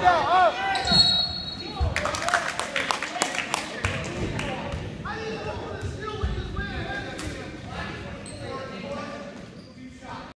now.